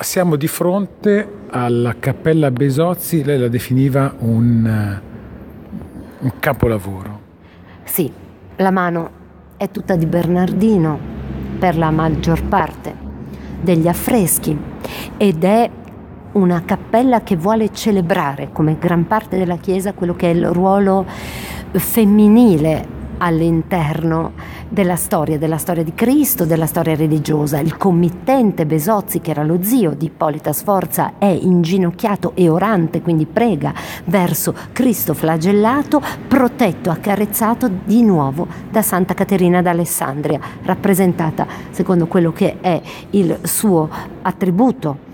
siamo di fronte alla Cappella Besozzi, lei la definiva un, eh, un capolavoro. Sì, la mano è tutta di Bernardino per la maggior parte degli affreschi ed è una cappella che vuole celebrare come gran parte della Chiesa quello che è il ruolo femminile all'interno della storia, della storia di Cristo, della storia religiosa. Il committente Besozzi, che era lo zio di Ippolita Sforza, è inginocchiato e orante, quindi prega verso Cristo flagellato, protetto, accarezzato di nuovo da Santa Caterina d'Alessandria, rappresentata secondo quello che è il suo attributo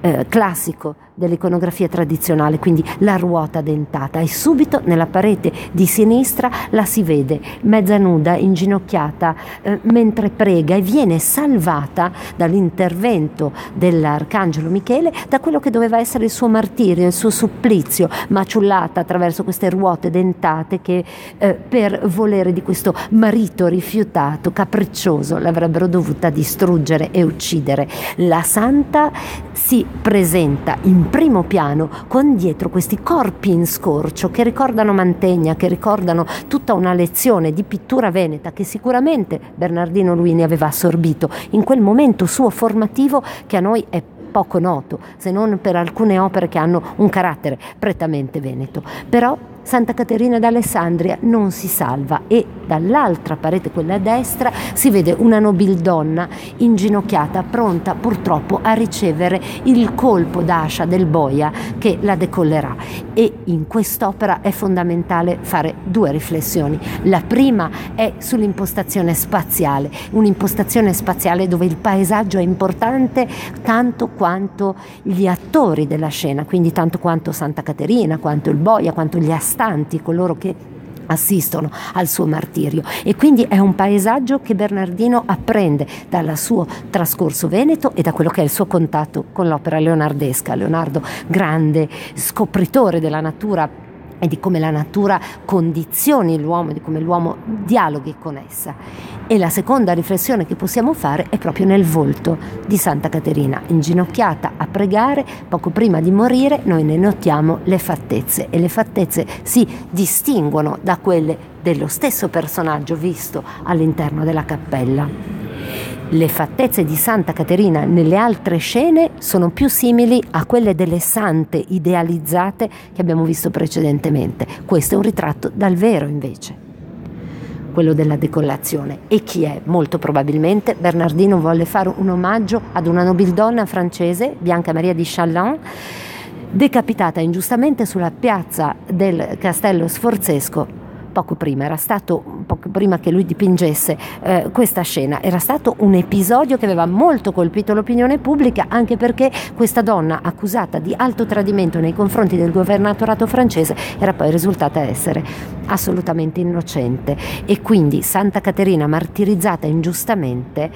eh, classico dell'iconografia tradizionale, quindi la ruota dentata e subito nella parete di sinistra la si vede mezza nuda, inginocchiata eh, mentre prega e viene salvata dall'intervento dell'arcangelo Michele da quello che doveva essere il suo martirio, il suo supplizio, maciullata attraverso queste ruote dentate che eh, per volere di questo marito rifiutato, capriccioso, l'avrebbero dovuta distruggere e uccidere. La santa si presenta in primo piano con dietro questi corpi in scorcio che ricordano Mantegna, che ricordano tutta una lezione di pittura veneta che sicuramente Bernardino Luini aveva assorbito in quel momento suo formativo che a noi è poco noto, se non per alcune opere che hanno un carattere prettamente veneto. Però Santa Caterina d'Alessandria non si salva e dall'altra parete, quella a destra, si vede una nobildonna inginocchiata, pronta purtroppo a ricevere il colpo d'ascia del boia che la decollerà. E in quest'opera è fondamentale fare due riflessioni. La prima è sull'impostazione spaziale, un'impostazione spaziale dove il paesaggio è importante tanto quanto gli attori della scena, quindi tanto quanto Santa Caterina, quanto il boia, quanto gli assassini astanti, coloro che assistono al suo martirio e quindi è un paesaggio che Bernardino apprende dal suo trascorso veneto e da quello che è il suo contatto con l'opera leonardesca. Leonardo, grande scopritore della natura e di come la natura condizioni l'uomo, di come l'uomo dialoghi con essa. E la seconda riflessione che possiamo fare è proprio nel volto di Santa Caterina, inginocchiata a pregare, poco prima di morire noi ne notiamo le fattezze e le fattezze si distinguono da quelle dello stesso personaggio visto all'interno della cappella. Le fattezze di Santa Caterina nelle altre scene sono più simili a quelle delle sante idealizzate che abbiamo visto precedentemente. Questo è un ritratto dal vero invece quello della decollazione. E chi è? Molto probabilmente Bernardino volle fare un omaggio ad una nobildonna francese, Bianca Maria di Challant, decapitata ingiustamente sulla piazza del castello sforzesco poco prima, era stato poco prima che lui dipingesse eh, questa scena, era stato un episodio che aveva molto colpito l'opinione pubblica anche perché questa donna accusata di alto tradimento nei confronti del governatorato francese era poi risultata essere assolutamente innocente. E quindi Santa Caterina martirizzata ingiustamente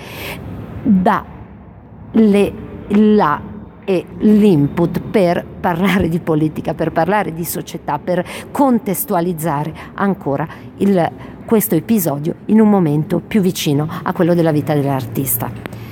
dà le, la e l'input per parlare di politica, per parlare di società, per contestualizzare ancora il, questo episodio in un momento più vicino a quello della vita dell'artista.